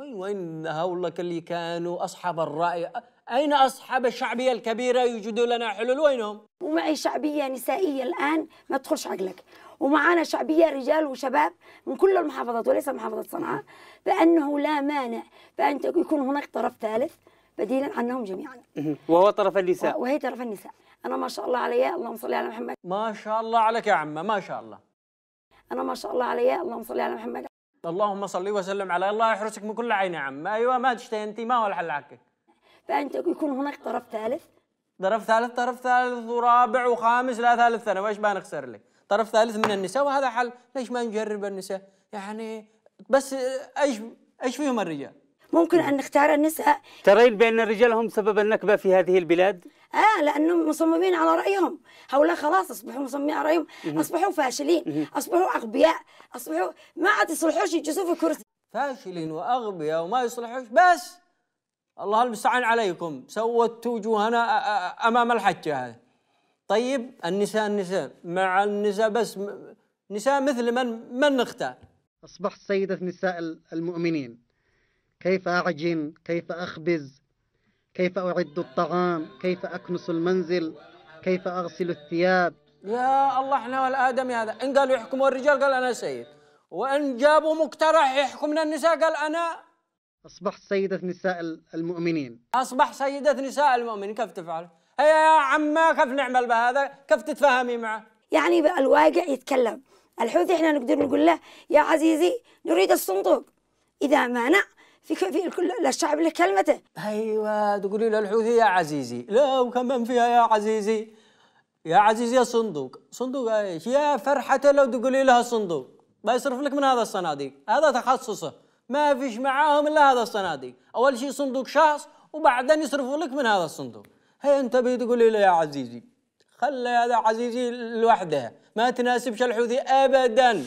وين وين هؤلاء اللي كانوا أصحاب الرأي؟ أين أصحاب الشعبية الكبيرة يوجدوا لنا حلول؟ وينهم؟ ومعي شعبية نسائية الآن ما تدخلش عقلك. ومعنا شعبية رجال وشباب من كل المحافظات وليس محافظة صنعاء. بانه لا مانع بأن يكون هناك طرف ثالث بديلا عنهم جميعا. وهو طرف النساء. وهي طرف النساء. أنا ما شاء الله علي اللهم صل على محمد. ما شاء الله عليك يا عمة ما شاء الله. أنا ما شاء الله علي اللهم صل على محمد. اللهم صل وسلم على الله يحرسك من كل عين يا عم. أيوه ما تشتهي أنت ما هو الحل حقك. فأنت يكون هناك طرف ثالث؟ طرف ثالث طرف ثالث ورابع وخامس لا ثالث ثانوي وإيش بنخسر لك طرف ثالث من النساء وهذا حل. ليش ما نجرب النساء؟ يعني بس إيش إيش فيهم الرجال؟ ممكن أن نختار النساء. ترين بأن الرجال هم سبب النكبة في هذه البلاد؟ آه لأنهم مصممين على رأيهم. هؤلاء خلاص أصبحوا مصممين على رأيهم. أصبحوا فاشلين. أصبحوا أغبياء. أصبحوا ما عاد يصلحوش يجلسوا في كرسي. فاشلين وأغبياء وما يصلحوش. بس الله المستعان عليكم. سوت وجوهنا أمام الحجة هذه. طيب النساء النساء. مع النساء بس نساء مثل من من نختار؟ أصبحت سيدة نساء المؤمنين. كيف اعجن كيف أخبز؟ كيف أعد الطعام؟ كيف أكنس المنزل؟ كيف أغسل الثياب؟ يا الله إحنا والآدم هذا. إن قالوا يحكموا الرجال قال أنا سيد. وإن جابوا مقترح يحكمنا النساء قال أنا. اصبحت سيدة نساء المؤمنين. أصبح سيدة نساء المؤمنين. كيف تفعل؟ هيا يا عمه كيف نعمل بهذا؟ كيف تتفاهمي معه؟ يعني الواقع يتكلم. الحوثي إحنا نقدر نقول له يا عزيزي نريد الصندوق. إذا مانع في في كل الشعب له كلمته. أيوه تقولي له الحوثي يا عزيزي. لا وكمان فيها يا عزيزي؟ يا عزيزي يا صندوق. صندوق إيش؟ يا فرحته لو تقولي لها صندوق. بيصرف لك من هذا الصناديق. هذا تخصصه. ما فيش معاهم إلا هذا الصناديق. أول شيء صندوق شخص وبعدين يصرفوا لك من هذا الصندوق. هي أنت بتقولي له يا عزيزي. خلي هذا عزيزي لوحدها ما تناسبش الحوثي ابدا.